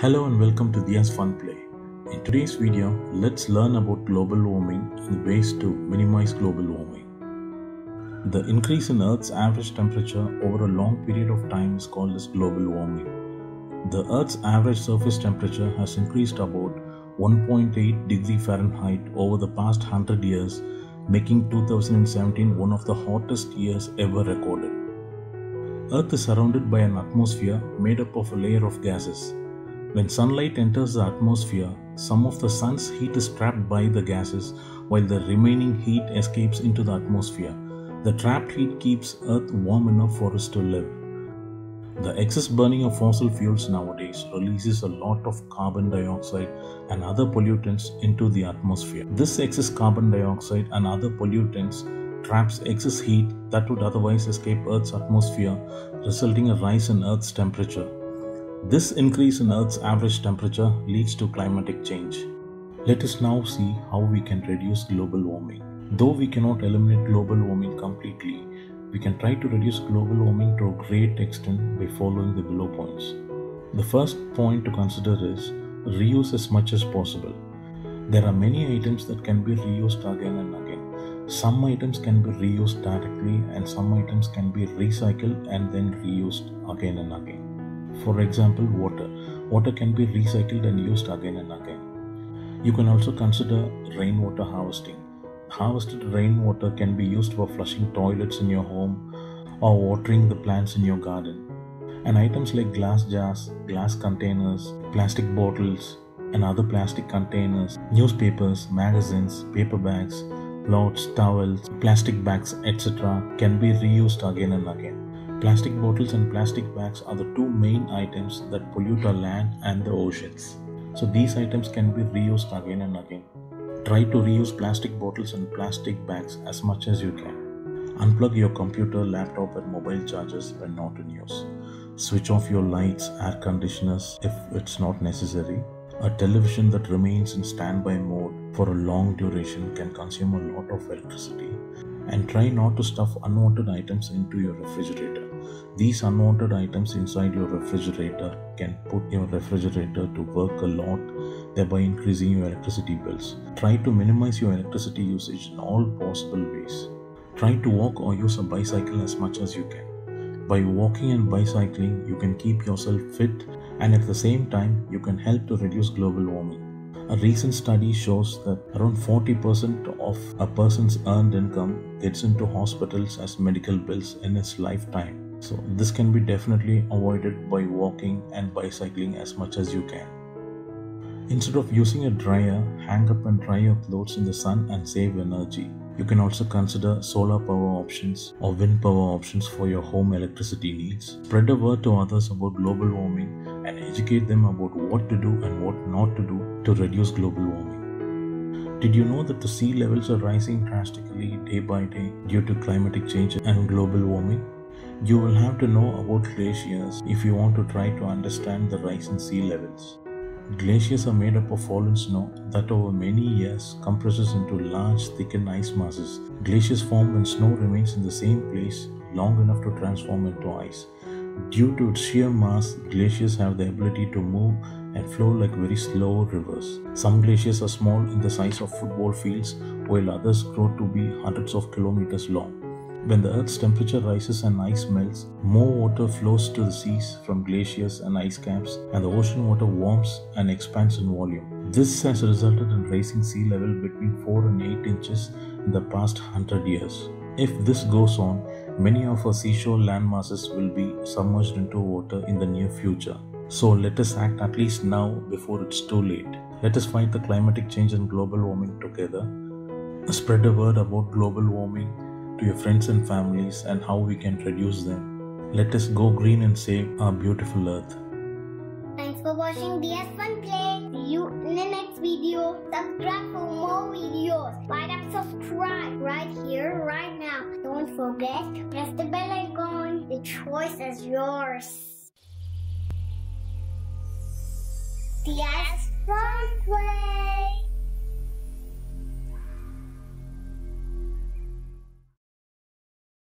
Hello and welcome to Diya's Fun Play. In today's video, let's learn about global warming and ways to minimize global warming. The increase in Earth's average temperature over a long period of time is called as global warming. The Earth's average surface temperature has increased about 1.8 degree Fahrenheit over the past 100 years, making 2017 one of the hottest years ever recorded. Earth is surrounded by an atmosphere made up of a layer of gases. When sunlight enters the atmosphere, some of the sun's heat is trapped by the gases while the remaining heat escapes into the atmosphere. The trapped heat keeps Earth warm enough for us to live. The excess burning of fossil fuels nowadays releases a lot of carbon dioxide and other pollutants into the atmosphere. This excess carbon dioxide and other pollutants traps excess heat that would otherwise escape Earth's atmosphere, resulting in a rise in Earth's temperature. This increase in Earth's average temperature leads to climatic change. Let us now see how we can reduce global warming. Though we cannot eliminate global warming completely, we can try to reduce global warming to a great extent by following the below points. The first point to consider is reuse as much as possible. There are many items that can be reused again and again. Some items can be reused directly, and some items can be recycled and then reused again and again. For example, water. Water can be recycled and used again and again. You can also consider rainwater harvesting. Harvested rainwater can be used for flushing toilets in your home or watering the plants in your garden. And items like glass jars, glass containers, plastic bottles, and other plastic containers, newspapers, magazines, paper bags, clothes, towels, plastic bags, etc., can be reused again and again. Plastic bottles and plastic bags are the two main items that pollute our land and the oceans. So these items can be reused again and again. Try to reuse plastic bottles and plastic bags as much as you can. Unplug your computer, laptop, and mobile chargers when not in use. Switch off your lights, air conditioners if it's not necessary. A television that remains in standby mode for a long duration can consume a lot of electricity. And try not to stuff unwanted items into your refrigerator. These unwanted items inside your refrigerator can put your refrigerator to work a lot, thereby increasing your electricity bills. Try to minimize your electricity usage in all possible ways. Try to walk or use a bicycle as much as you can. By walking and bicycling, you can keep yourself fit and at the same time, you can help to reduce global warming. A recent study shows that around 40% of a person's earned income gets into hospitals as medical bills in his lifetime. So, this can be definitely avoided by walking and bicycling as much as you can. Instead of using a dryer, hang up and dry your clothes in the sun and save energy. You can also consider solar power options or wind power options for your home electricity needs. Spread the word to others about global warming and educate them about what to do and what not to do to reduce global warming. Did you know that the sea levels are rising drastically day by day due to climatic change and global warming? You will have to know about glaciers if you want to try to understand the rise in sea levels. Glaciers are made up of fallen snow that over many years compresses into large thickened ice masses. Glaciers form when snow remains in the same place long enough to transform into ice. Due to its sheer mass, glaciers have the ability to move and flow like very slow rivers. Some glaciers are small in the size of football fields, while others grow to be hundreds of kilometers long. When the Earth's temperature rises and ice melts, more water flows to the seas from glaciers and ice caps, and the ocean water warms and expands in volume. This has resulted in raising sea level between 4 and 8 inches in the past 100 years. If this goes on, many of our seashore landmasses will be submerged into water in the near future. So let us act at least now before it's too late. Let us fight the climatic change and global warming together. Spread the word about global warming to your friends and families and how we can reduce them. Let us go green and save our beautiful earth. Thanks for watching Diya's Fun Play. See you in the next video. Subscribe for more videos. Why not subscribe right here, right now. Don't forget, press the bell icon. The choice is yours. Diya's Fun Play.